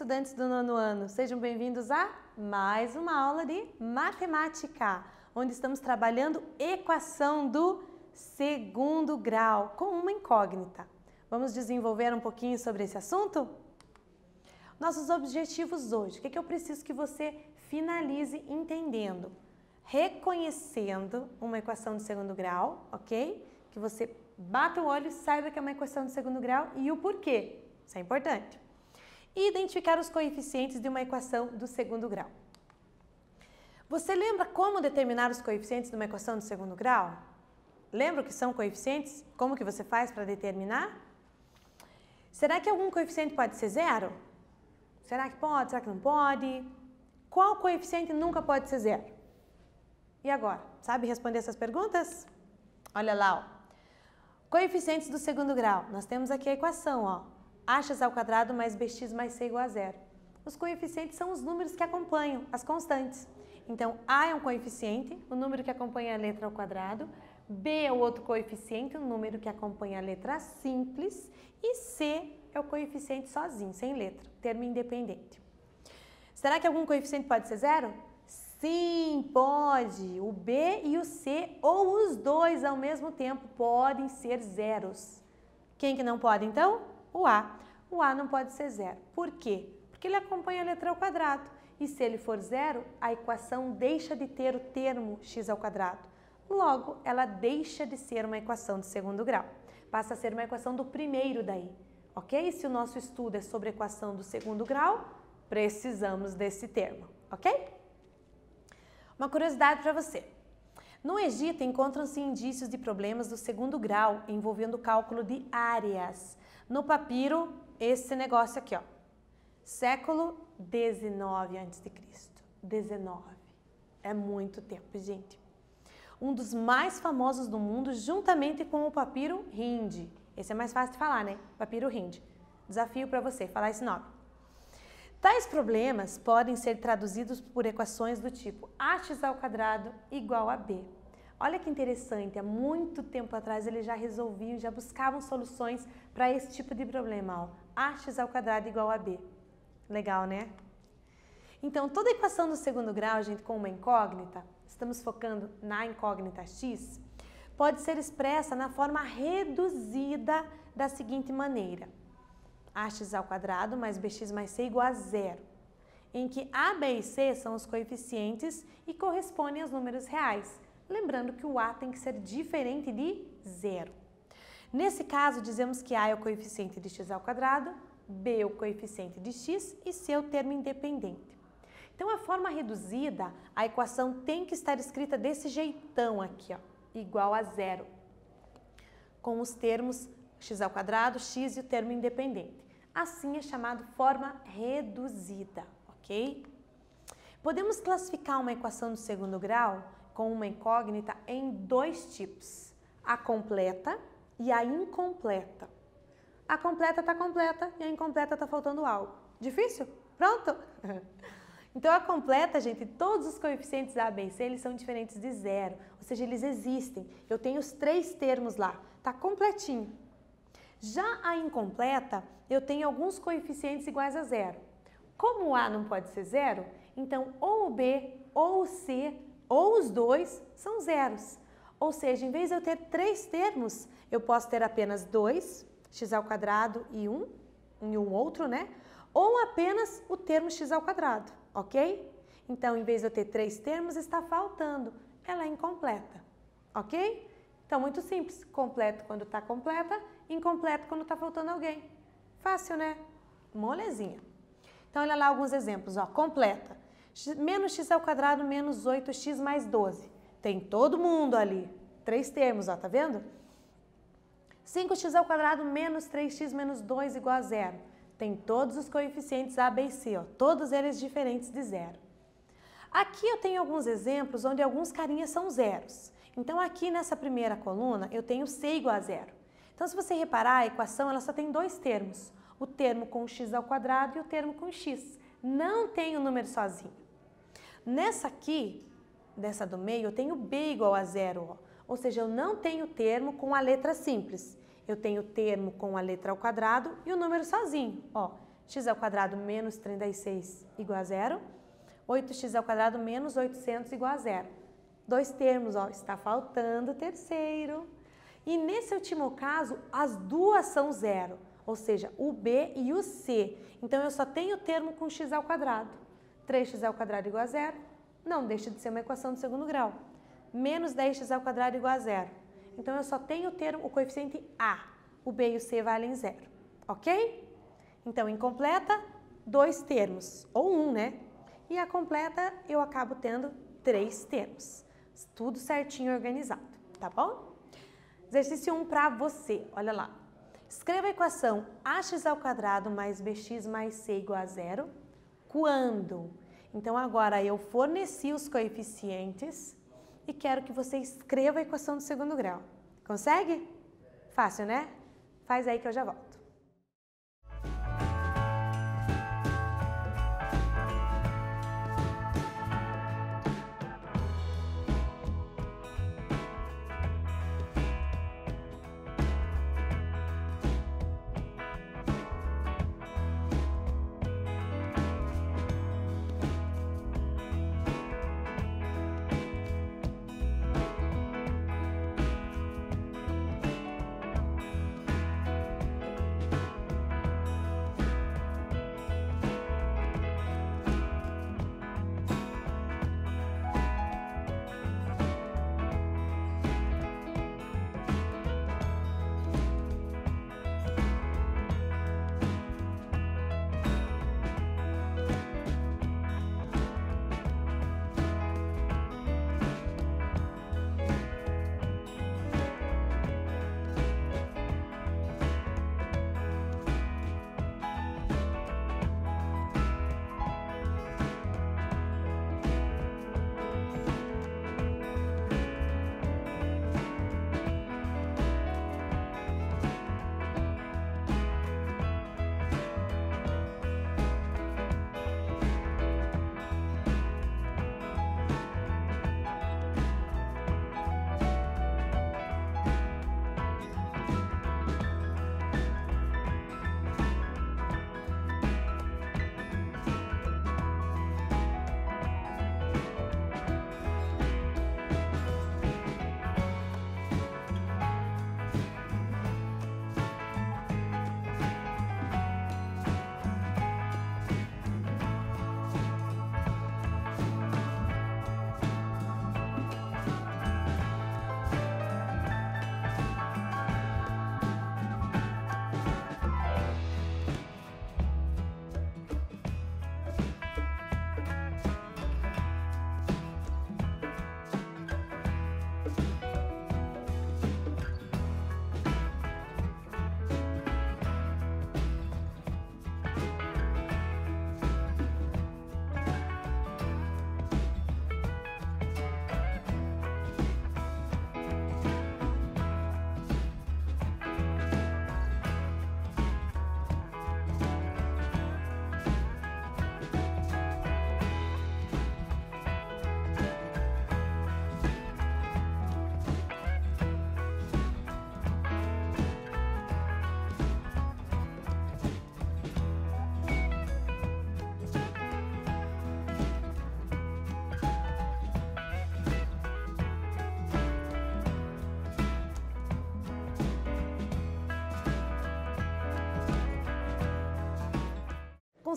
estudantes do nono ano, sejam bem-vindos a mais uma aula de matemática, onde estamos trabalhando equação do segundo grau com uma incógnita. Vamos desenvolver um pouquinho sobre esse assunto? Nossos objetivos hoje, o que, é que eu preciso que você finalize entendendo? Reconhecendo uma equação de segundo grau, ok? Que você bata o olho e saiba que é uma equação de segundo grau e o porquê. Isso é importante e identificar os coeficientes de uma equação do segundo grau. Você lembra como determinar os coeficientes de uma equação do segundo grau? Lembra o que são coeficientes? Como que você faz para determinar? Será que algum coeficiente pode ser zero? Será que pode? Será que não pode? Qual coeficiente nunca pode ser zero? E agora? Sabe responder essas perguntas? Olha lá, ó. Coeficientes do segundo grau. Nós temos aqui a equação, ó ax ao quadrado mais bx mais c igual a zero. Os coeficientes são os números que acompanham as constantes. Então, A é um coeficiente, o número que acompanha a letra ao quadrado, B é o outro coeficiente, o número que acompanha a letra simples, e C é o coeficiente sozinho, sem letra, termo independente. Será que algum coeficiente pode ser zero? Sim, pode. O B e o C, ou os dois ao mesmo tempo, podem ser zeros. Quem que não pode, então? O A o A não pode ser zero. Por quê? Porque ele acompanha a letra ao quadrado. E se ele for zero, a equação deixa de ter o termo x ao quadrado. Logo, ela deixa de ser uma equação de segundo grau. Passa a ser uma equação do primeiro daí. Ok? Se o nosso estudo é sobre equação do segundo grau, precisamos desse termo. Ok? Uma curiosidade para você. No Egito encontram-se indícios de problemas do segundo grau envolvendo o cálculo de áreas. No papiro, esse negócio aqui, ó. Século 19 a.C. 19. É muito tempo, gente. Um dos mais famosos do mundo, juntamente com o papiro Hindi. Esse é mais fácil de falar, né? Papiro Hindi. Desafio para você falar esse nome. Tais problemas podem ser traduzidos por equações do tipo ax ao quadrado igual a b. Olha que interessante, há muito tempo atrás eles já resolviam, já buscavam soluções para esse tipo de problema. Ó. Ax ao quadrado igual a b. Legal, né? Então, toda equação do segundo grau, gente, com uma incógnita, estamos focando na incógnita x, pode ser expressa na forma reduzida da seguinte maneira. ax ao quadrado mais bx mais c igual a zero, em que a, b e c são os coeficientes e correspondem aos números reais. Lembrando que o A tem que ser diferente de zero. Nesse caso, dizemos que A é o coeficiente de x ao quadrado, B é o coeficiente de x e C é o termo independente. Então, a forma reduzida, a equação tem que estar escrita desse jeitão aqui, ó, igual a zero, com os termos x ao quadrado, x e o termo independente. Assim é chamado forma reduzida, ok? Podemos classificar uma equação do segundo grau com uma incógnita em dois tipos: a completa e a incompleta. A completa está completa e a incompleta está faltando algo. Difícil? Pronto? Então, a completa, gente, todos os coeficientes A, B e C, eles são diferentes de zero, ou seja, eles existem. Eu tenho os três termos lá, tá completinho. Já a incompleta, eu tenho alguns coeficientes iguais a zero. Como o A não pode ser zero, então ou o B ou o C ou os dois são zeros. Ou seja, em vez de eu ter três termos, eu posso ter apenas dois, x ao quadrado e um, e um outro, né? Ou apenas o termo x ao quadrado, ok? Então, em vez de eu ter três termos, está faltando. Ela é incompleta, ok? Então, muito simples. Completo quando está completa, incompleto quando está faltando alguém. Fácil, né? Molezinha. Então, olha lá alguns exemplos. Ó. Completa menos x ao quadrado menos 8x mais 12. Tem todo mundo ali. Três termos, ó, tá vendo? 5x ao quadrado menos 3x menos 2 igual a zero. Tem todos os coeficientes A, B e C, ó, todos eles diferentes de zero. Aqui eu tenho alguns exemplos onde alguns carinhas são zeros. Então aqui nessa primeira coluna eu tenho C igual a zero. Então se você reparar, a equação ela só tem dois termos. O termo com x ao quadrado e o termo com x. Não tem o número sozinho. Nessa aqui, dessa do meio, eu tenho b igual a zero, ó. ou seja, eu não tenho termo com a letra simples. Eu tenho termo com a letra ao quadrado e o número sozinho, ó. x ao quadrado menos 36 igual a zero. 8x ao quadrado menos 800 igual a zero. Dois termos, ó, está faltando o terceiro. E nesse último caso, as duas são zero, ou seja, o b e o c. Então, eu só tenho o termo com x ao quadrado. 3x ao quadrado igual a zero, não deixa de ser uma equação de segundo grau. Menos 10x ao quadrado igual a zero. Então, eu só tenho o termo, o coeficiente a. O b e o c valem zero, ok? Então, incompleta, dois termos, ou um, né? E a completa, eu acabo tendo três termos. Tudo certinho organizado, tá bom? Exercício 1 para você, olha lá. Escreva a equação ax ao quadrado mais bx mais c igual a zero. Quando? Então, agora eu forneci os coeficientes e quero que você escreva a equação do segundo grau. Consegue? Fácil, né? Faz aí que eu já volto.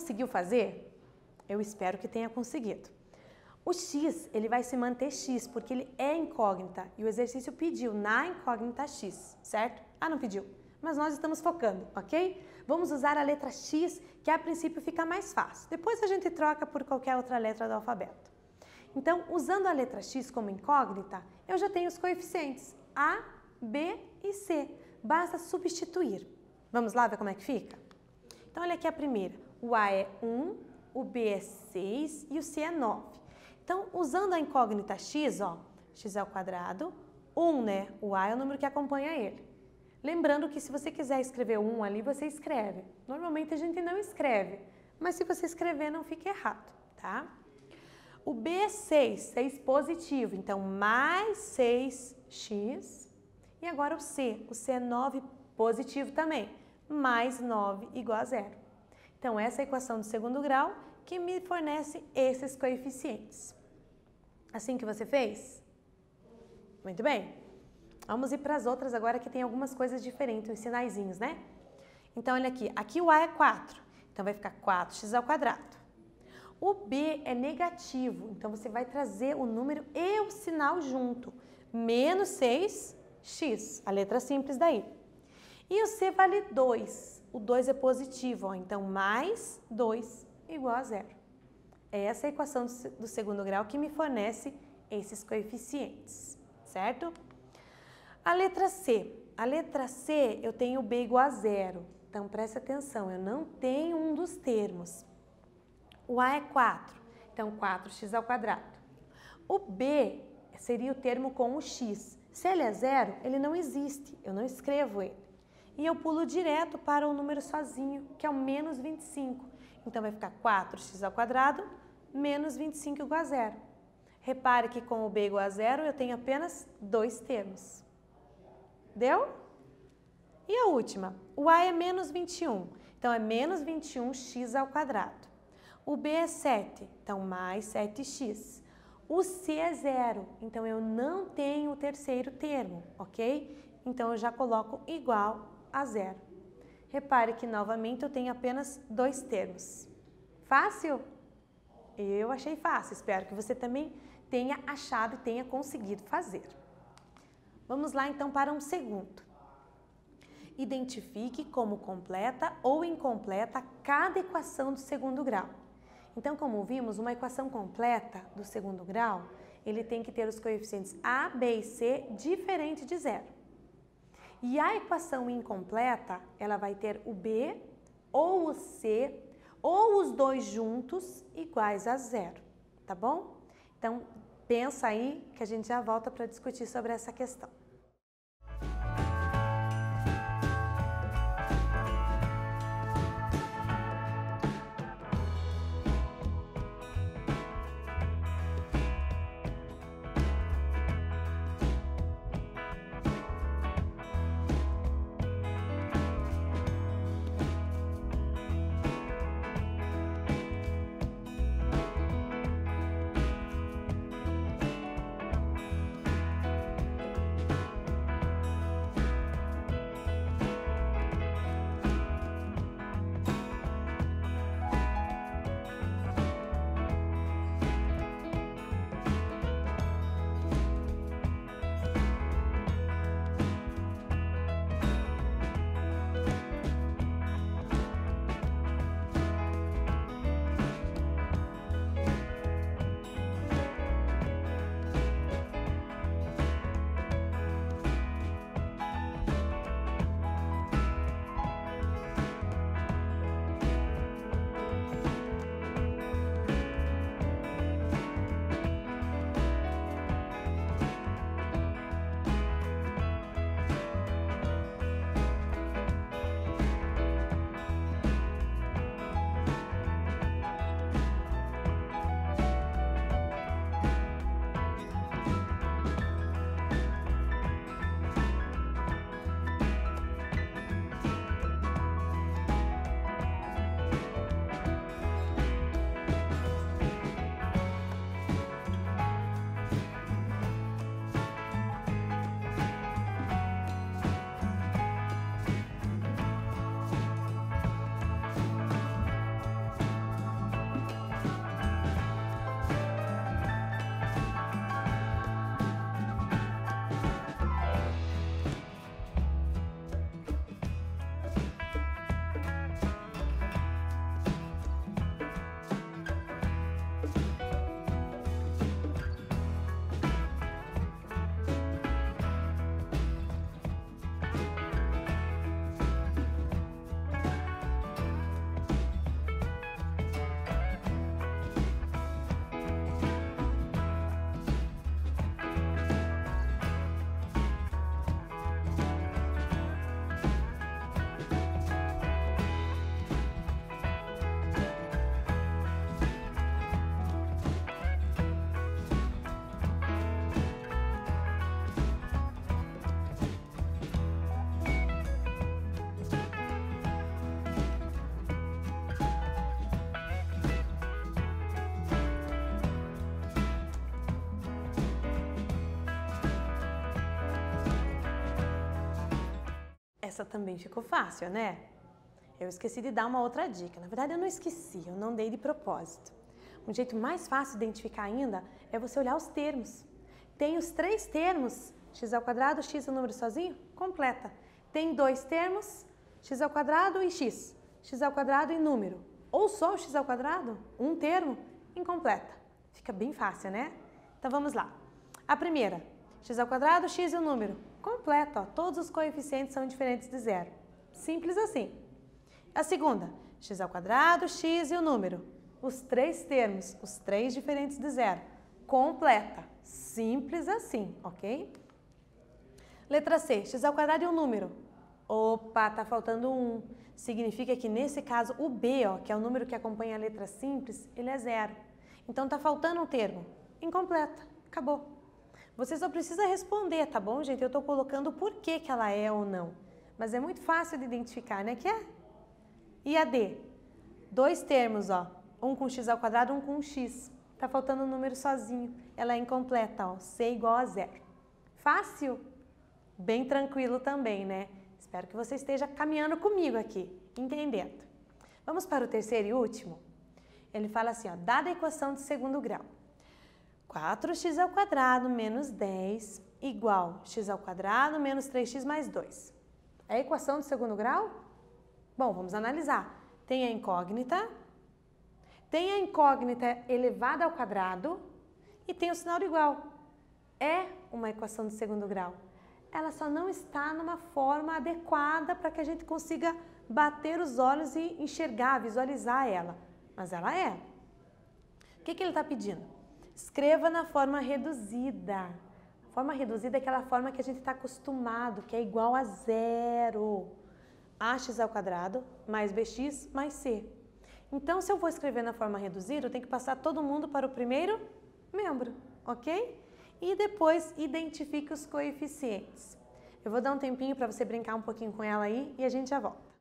Conseguiu fazer? Eu espero que tenha conseguido. O x, ele vai se manter x, porque ele é incógnita e o exercício pediu na incógnita x, certo? Ah, não pediu, mas nós estamos focando, ok? Vamos usar a letra x, que a princípio fica mais fácil. Depois a gente troca por qualquer outra letra do alfabeto. Então, usando a letra x como incógnita, eu já tenho os coeficientes a, b e c. Basta substituir. Vamos lá ver como é que fica? Então, olha aqui a primeira o A é 1, o B é 6 e o C é 9. Então, usando a incógnita x, ó, x ao quadrado, 1, né? O A é o número que acompanha ele. Lembrando que se você quiser escrever 1 ali, você escreve. Normalmente a gente não escreve, mas se você escrever não fica errado, tá? O B é 6, 6 positivo, então mais 6x. E agora o C, o C é 9 positivo também, mais 9 igual a zero. Então, essa é a equação do segundo grau que me fornece esses coeficientes. Assim que você fez? Muito bem. Vamos ir para as outras agora que tem algumas coisas diferentes, os sinaizinhos, né? Então, olha aqui. Aqui o A é 4. Então, vai ficar 4x ao quadrado. O B é negativo. Então, você vai trazer o número e o sinal junto. Menos 6x. A letra simples daí. E o C vale 2. O 2 é positivo. Ó. Então, mais 2 igual a zero. É essa a equação do segundo grau que me fornece esses coeficientes, certo? A letra C. A letra C, eu tenho B igual a zero. Então, preste atenção, eu não tenho um dos termos. O A é 4, então 4x ao quadrado. O B seria o termo com o x. Se ele é zero, ele não existe, eu não escrevo ele. E eu pulo direto para o número sozinho, que é o menos 25. Então, vai ficar 4x ao quadrado menos 25 igual a zero. Repare que com o b igual a zero, eu tenho apenas dois termos. Deu? E a última? O A é menos 21, então é menos 21x ao quadrado. O B é 7, então mais 7x. O C é zero, então eu não tenho o terceiro termo, ok? Então eu já coloco igual a zero. Repare que novamente eu tenho apenas dois termos. Fácil? Eu achei fácil, espero que você também tenha achado e tenha conseguido fazer. Vamos lá então para um segundo. Identifique como completa ou incompleta cada equação do segundo grau. Então, como vimos, uma equação completa do segundo grau, ele tem que ter os coeficientes a, b e c diferente de zero. E a equação incompleta, ela vai ter o b ou o c ou os dois juntos iguais a zero, tá bom? Então, pensa aí que a gente já volta para discutir sobre essa questão. Essa também ficou fácil, né? Eu esqueci de dar uma outra dica. Na verdade, eu não esqueci, eu não dei de propósito. Um jeito mais fácil de identificar ainda é você olhar os termos. Tem os três termos, x ao quadrado, x é o número sozinho, completa. Tem dois termos, x ao quadrado e x, x ao quadrado e número. Ou só o x ao quadrado, um termo, incompleta. Fica bem fácil, né? Então vamos lá. A primeira, x ao quadrado, x e o número. Completa, ó. todos os coeficientes são diferentes de zero. Simples assim. A segunda, x ao quadrado, x e o número. Os três termos, os três diferentes de zero. Completa. Simples assim, ok? Letra C, x ao quadrado e o número. Opa, tá faltando um. Significa que nesse caso o B, ó, que é o número que acompanha a letra simples, ele é zero. Então tá faltando um termo. Incompleta. Acabou. Você só precisa responder, tá bom, gente? Eu estou colocando o porquê que ela é ou não. Mas é muito fácil de identificar, né? Que é e a D? Dois termos, ó. Um com x ao quadrado, um com x. Tá faltando um número sozinho. Ela é incompleta, ó. C igual a zero. Fácil? Bem tranquilo também, né? Espero que você esteja caminhando comigo aqui, entendendo. Vamos para o terceiro e último? Ele fala assim, ó. Dada a equação de segundo grau. 4x ao quadrado menos 10 igual x ao quadrado menos 3x mais 2. É a equação de segundo grau? Bom, vamos analisar. Tem a incógnita, tem a incógnita elevada ao quadrado e tem o sinal de igual. É uma equação de segundo grau. Ela só não está numa forma adequada para que a gente consiga bater os olhos e enxergar, visualizar ela. Mas ela é. O que, que ele está pedindo? Escreva na forma reduzida. Forma reduzida é aquela forma que a gente está acostumado, que é igual a zero ax ao quadrado mais bx mais c. Então, se eu vou escrever na forma reduzida, eu tenho que passar todo mundo para o primeiro membro, ok? E depois identifique os coeficientes. Eu vou dar um tempinho para você brincar um pouquinho com ela aí e a gente já volta.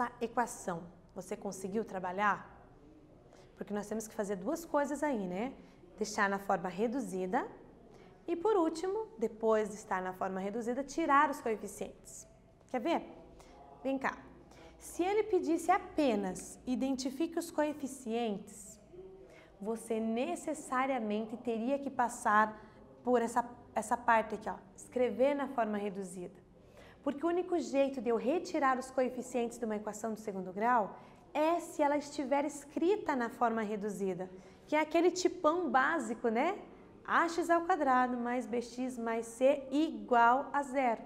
Nessa equação? Você conseguiu trabalhar? Porque nós temos que fazer duas coisas aí, né? Deixar na forma reduzida e, por último, depois de estar na forma reduzida, tirar os coeficientes. Quer ver? Vem cá. Se ele pedisse apenas identifique os coeficientes, você necessariamente teria que passar por essa, essa parte aqui, ó, escrever na forma reduzida. Porque o único jeito de eu retirar os coeficientes de uma equação do segundo grau é se ela estiver escrita na forma reduzida, que é aquele tipão básico, né? ax ao quadrado mais bx mais c igual a zero.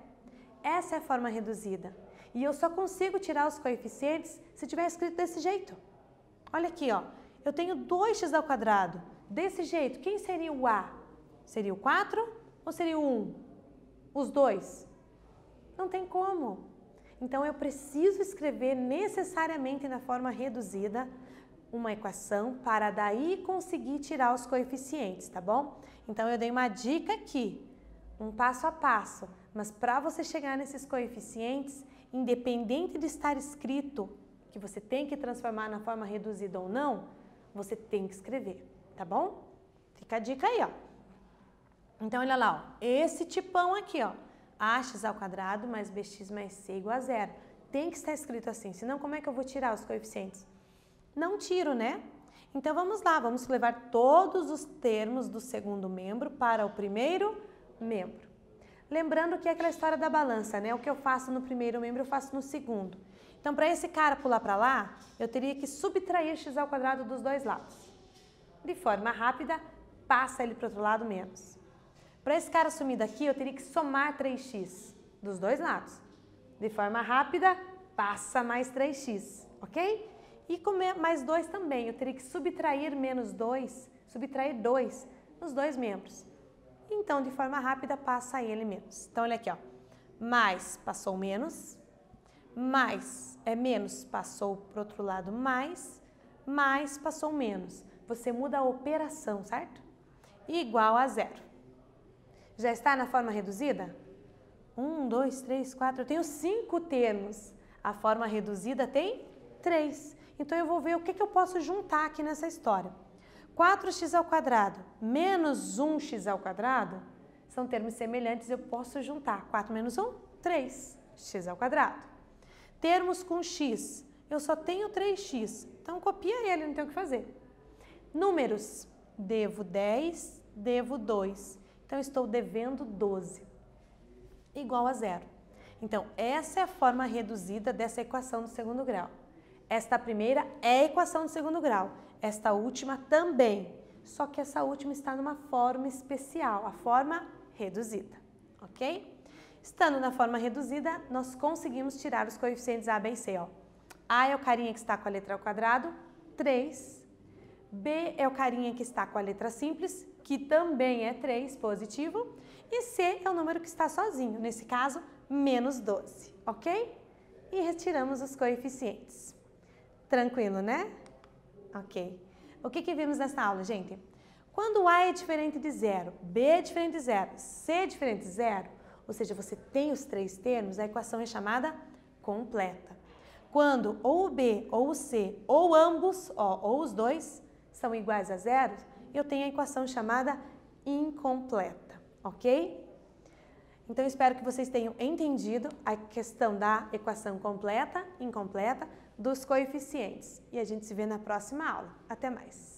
Essa é a forma reduzida. E eu só consigo tirar os coeficientes se tiver escrito desse jeito. Olha aqui, ó. Eu tenho 2x ao quadrado. Desse jeito, quem seria o a? Seria o 4 ou seria o 1? Os dois? Não tem como. Então, eu preciso escrever necessariamente na forma reduzida uma equação para daí conseguir tirar os coeficientes, tá bom? Então, eu dei uma dica aqui, um passo a passo. Mas para você chegar nesses coeficientes, independente de estar escrito que você tem que transformar na forma reduzida ou não, você tem que escrever, tá bom? Fica a dica aí, ó. Então, olha lá, ó, esse tipão aqui, ó, ax ao quadrado mais bx mais c igual a zero. Tem que estar escrito assim, senão como é que eu vou tirar os coeficientes? Não tiro, né? Então, vamos lá, vamos levar todos os termos do segundo membro para o primeiro membro. Lembrando que é aquela história da balança, né? O que eu faço no primeiro membro, eu faço no segundo. Então, para esse cara pular para lá, eu teria que subtrair x ao quadrado dos dois lados. De forma rápida, passa ele para o outro lado menos. Para esse cara sumir daqui, eu teria que somar 3x dos dois lados. De forma rápida, passa mais 3x, ok? E com mais 2 também, eu teria que subtrair menos 2, subtrair 2 nos dois membros. Então, de forma rápida, passa ele menos. Então, olha aqui, ó. Mais passou menos, mais é menos, passou para outro lado mais, mais passou menos. Você muda a operação, certo? Igual a zero. Já está na forma reduzida? Um, dois, três, quatro. Eu tenho cinco termos. A forma reduzida tem três. Então eu vou ver o que, que eu posso juntar aqui nessa história. 4x ao quadrado menos 1x ao quadrado são termos semelhantes, eu posso juntar. 4 menos 1, 3, x ao quadrado. Termos com x, eu só tenho 3x, então copia ele, não tem o que fazer. Números, devo 10, devo 2, então estou devendo 12, igual a zero. Então, essa é a forma reduzida dessa equação do segundo grau. Esta primeira é a equação do segundo grau. Esta última também. Só que essa última está numa forma especial, a forma reduzida, ok? Estando na forma reduzida, nós conseguimos tirar os coeficientes A, B e C. Ó. A é o carinha que está com a letra ao quadrado, 3. B é o carinha que está com a letra simples, que também é 3, positivo. E C é o número que está sozinho, nesse caso, menos 12, ok? E retiramos os coeficientes. Tranquilo, né? Ok. O que, que vimos nessa aula, gente? Quando A é diferente de zero, B é diferente de zero, C é diferente de zero, ou seja, você tem os três termos, a equação é chamada completa. Quando ou o B ou o C ou ambos, ó, ou os dois, são iguais a zero, eu tenho a equação chamada incompleta, ok? Então, espero que vocês tenham entendido a questão da equação completa, incompleta, dos coeficientes. E a gente se vê na próxima aula. Até mais!